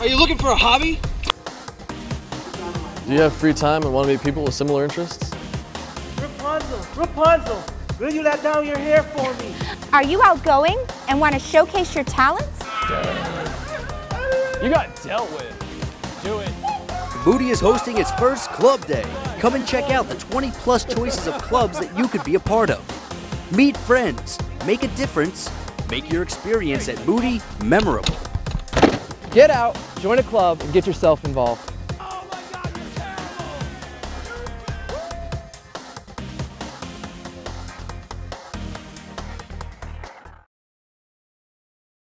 Are you looking for a hobby? Do you have free time and want to meet people with similar interests? Rapunzel, Rapunzel, will you let down your hair for me? Are you outgoing and want to showcase your talents? You got dealt with. Do it. Moody is hosting its first club day. Come and check out the 20 plus choices of clubs that you could be a part of. Meet friends, make a difference, make your experience at Moody memorable. Get out, join a club, and get yourself involved.